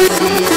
Música